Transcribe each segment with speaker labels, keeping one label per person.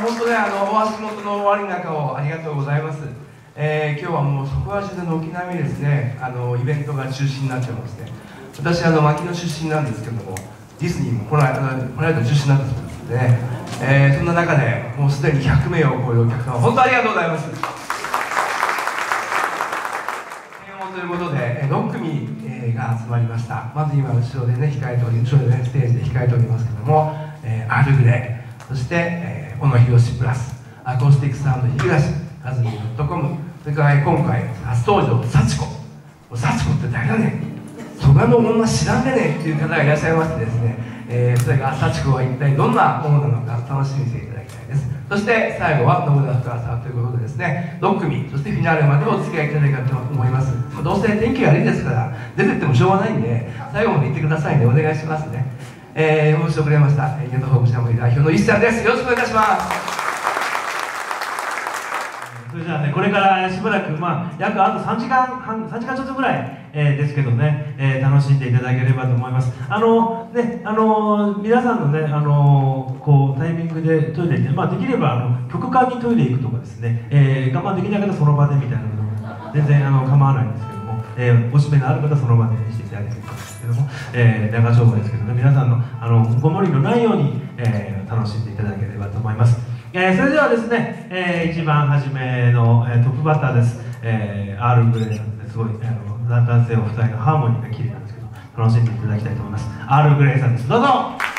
Speaker 1: 本当ねあのお足元の終わりの中をありがとうございます、えー、今日はもうそこら中で軒並みですねあのイベントが中止になってますね。私あの牧野出身なんですけどもディズニーもこの間この間中止になったそうですのでね、えー、そんな中でもうすでに100名を超えるお客様本当ありがとうございます。ということで6組が集まりました。まず今後ろでね控えており後ろでねステージで控えておりますけども、えー、アルグレそして、えー、小野博プラスアコースティックサウンド東カズミドットコム。それから今回初登場幸子。幸子って誰だね？そがの女知らんでねっていう方がいらっしゃいましてですね、えー、それが幸子は一体どんなものなのか楽しみにしていただきたいです。そして最後は野村深さんということでですね。6組そしてフィナーレまでお付き合いいただけたらと思います。どうせ天気悪いですから出てってもしょうがないんで最後まで行ってくださいね。お願いしますね。えー、申し遅れましたイネットホームシャムリ代表の石さんです。よろしくお願いします。
Speaker 2: それじゃあねこれからしばらく、まあ、約あと3時間半3時間ちょっとぐらい、えー、ですけどね、えー、楽しんでいただければと思います。あのねあの皆さんのねあのこうタイミングでトイレに、まあ、できればあの曲間にトイレ行くとかですね、えー、我慢できない方その場でみたいなこと全然あの構わないんです、えー、おしめのある方はその場でしていただければんですけども、えー、長丁場ですけどね皆さんのあのご無理のないように、えー、楽しんでいただければと思います。えー、それではですね、えー、一番初めの、えー、トップバッターです、えー、R グレイなんです。ごいあの男性お二人のハーモニーが綺麗なんですけど楽しんでいただきたいと思います。R グレイさんです。どうぞ。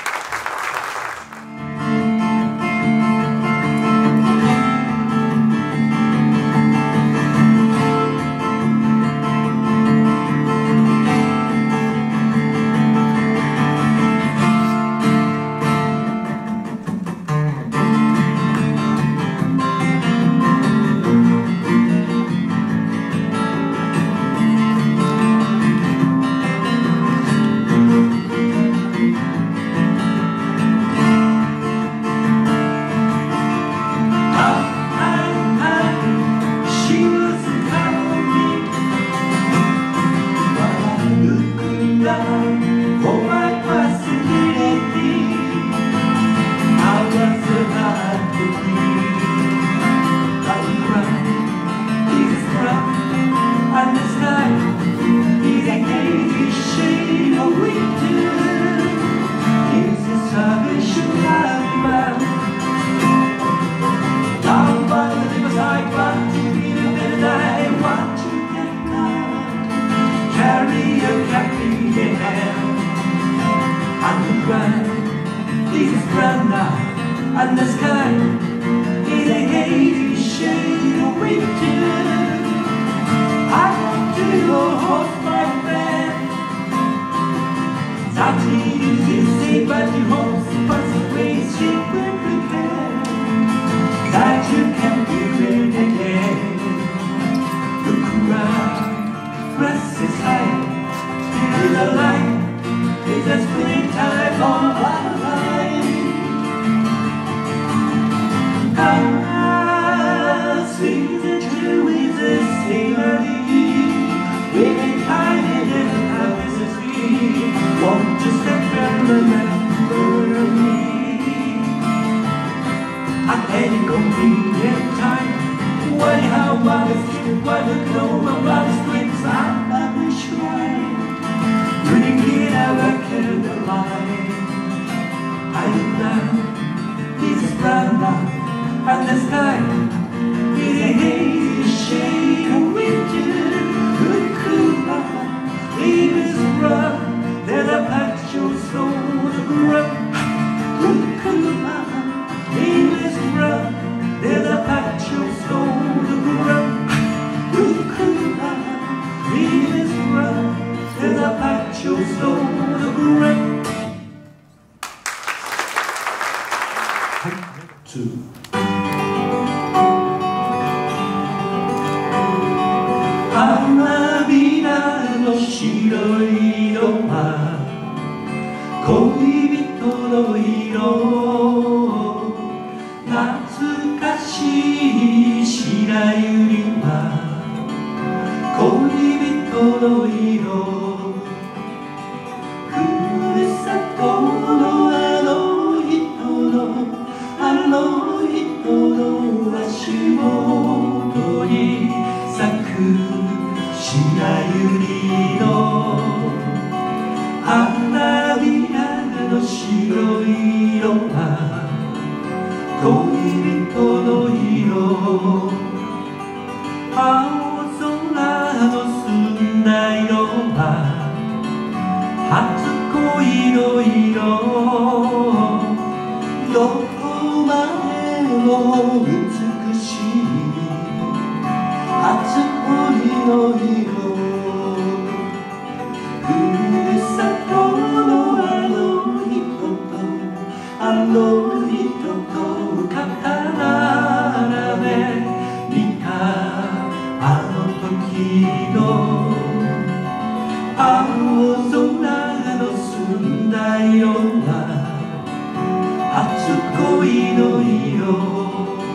Speaker 3: の
Speaker 2: 恋の色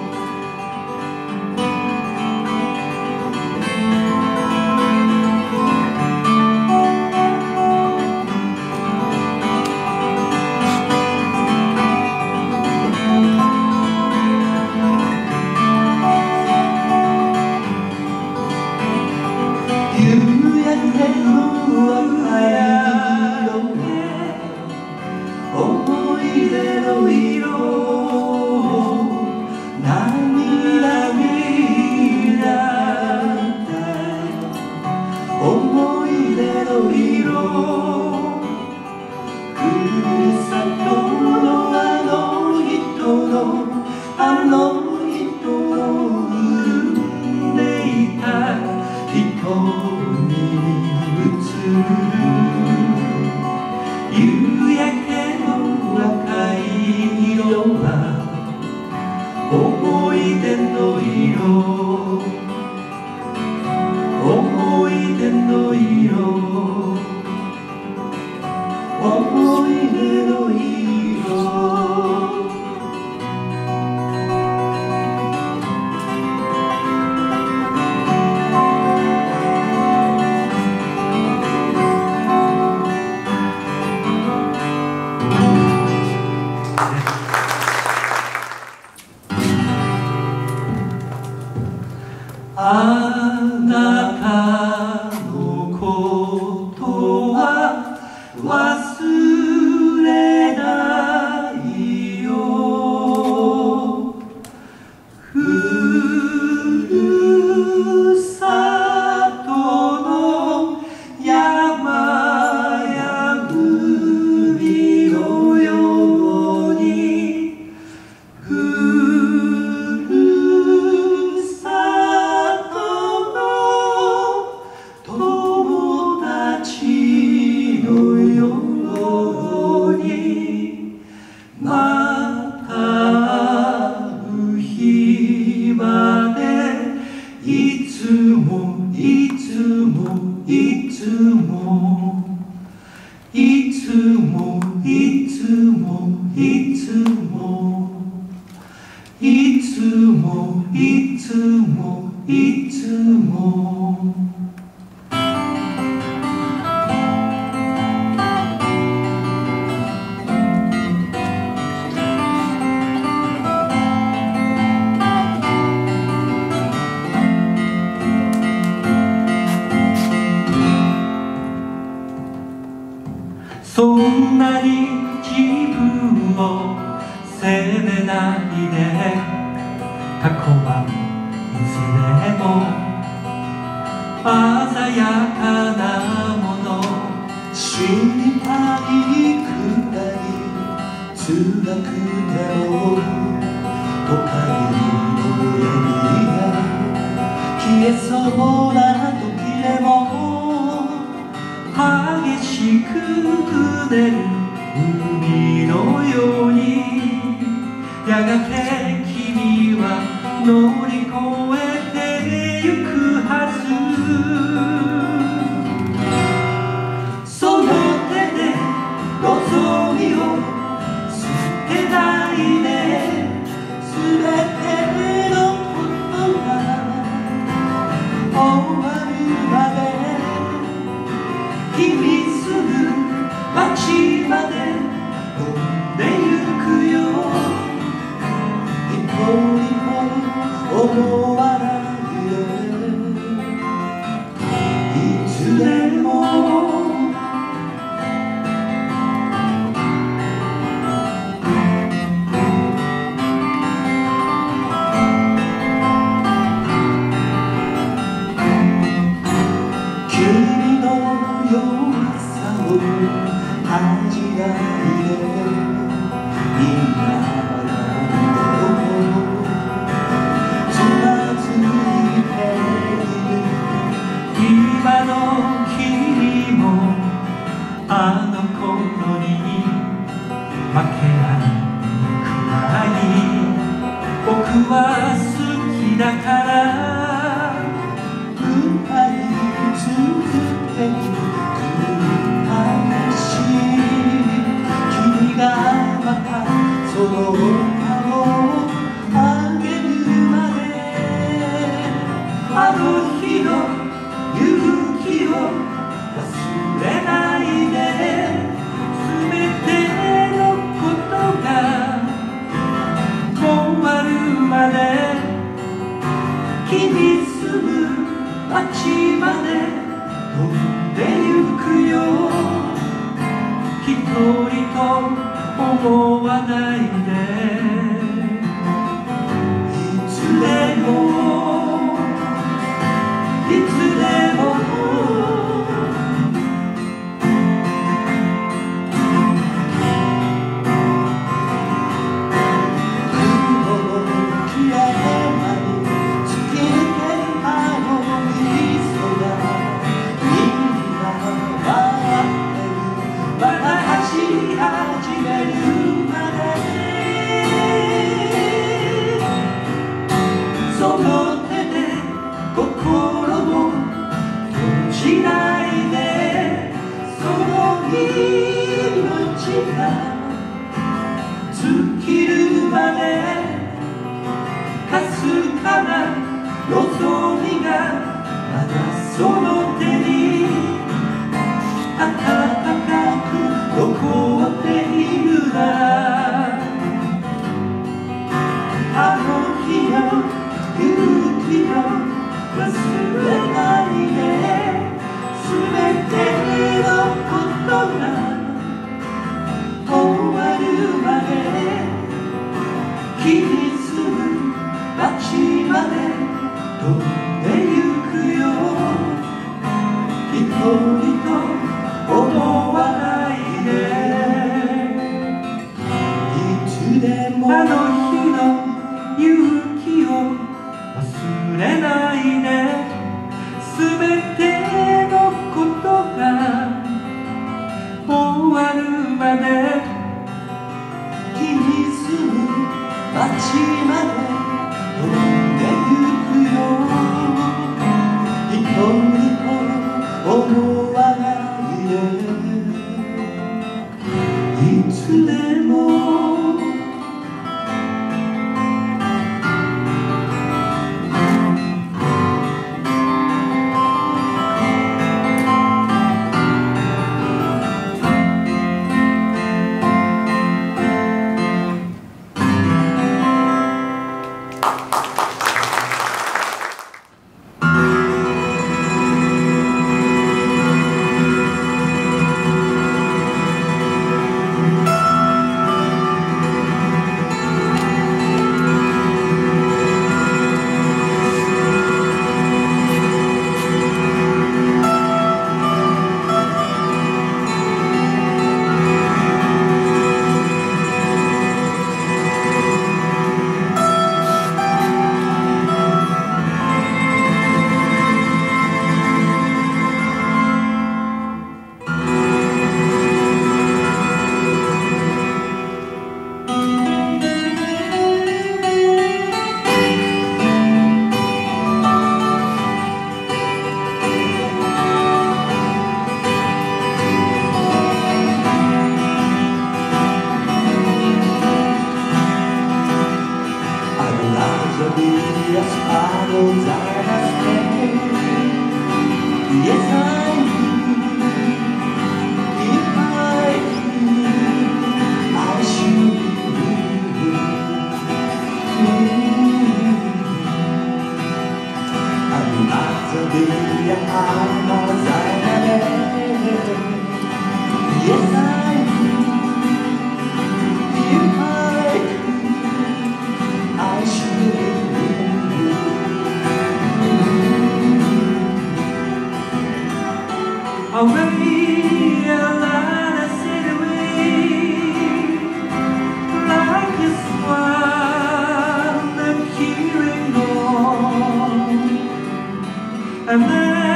Speaker 2: くでる海のように。やがて君は乗り越えだから思わないで尽きるまでかすかな望みがまだその and then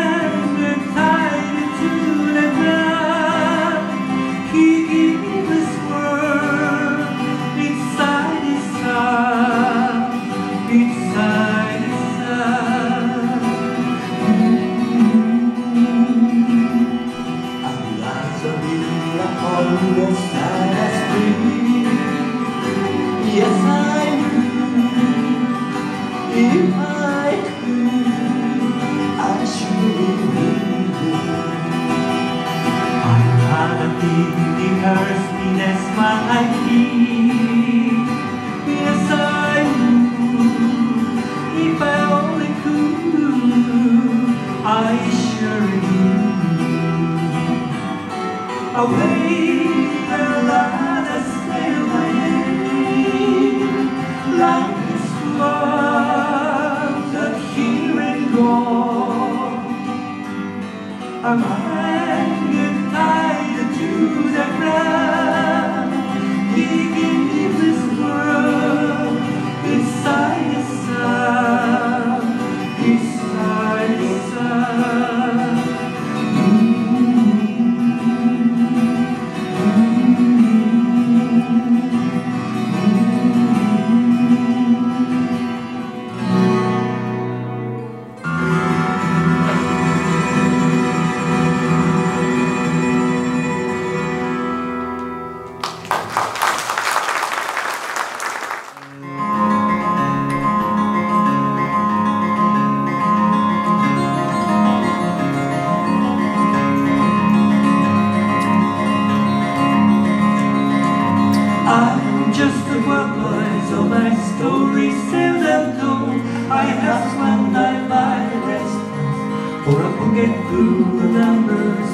Speaker 2: numbers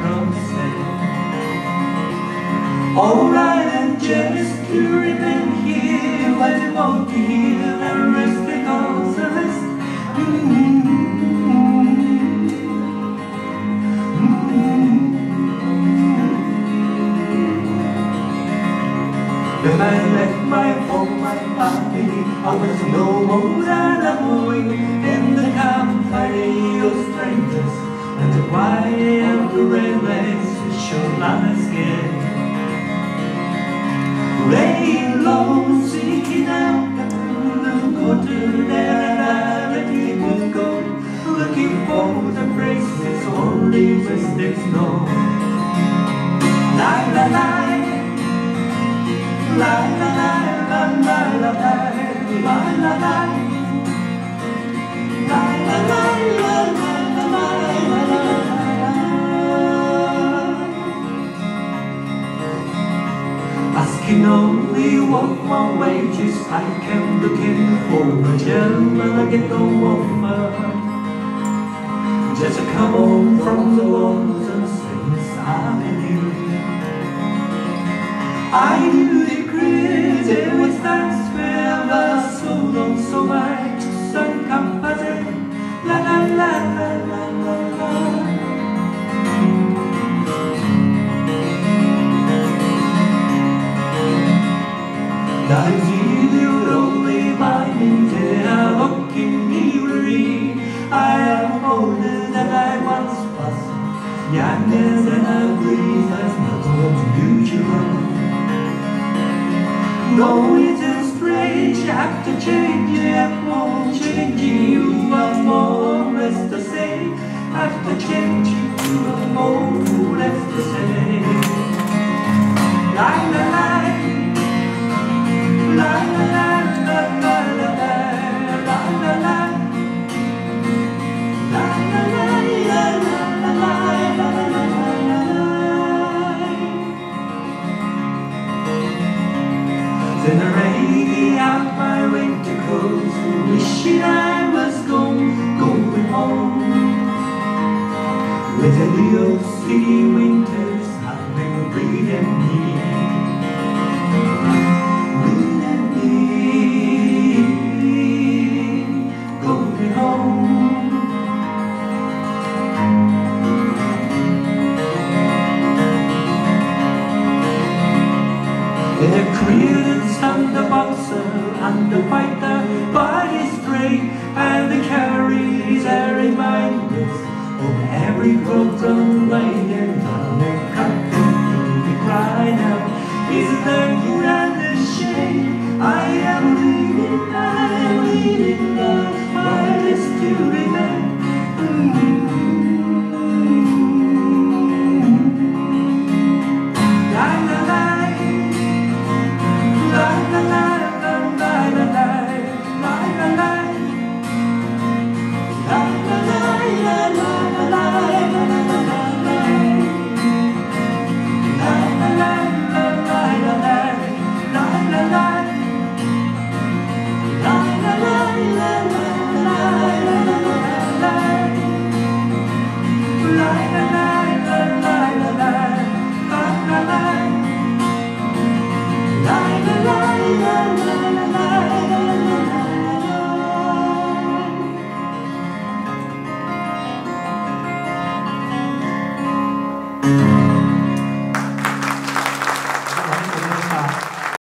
Speaker 2: promising. Alright, am just to remain here while you won't be here the rest. Mm -hmm. When I left my home, my body, I was no more than a boy in the company of strangers. And the quiet of the railways show my skin Rain low, seeking out The quarter that I let go Looking for the places only mistakes know. it go on. go the way they're not, cry now. crying. Is there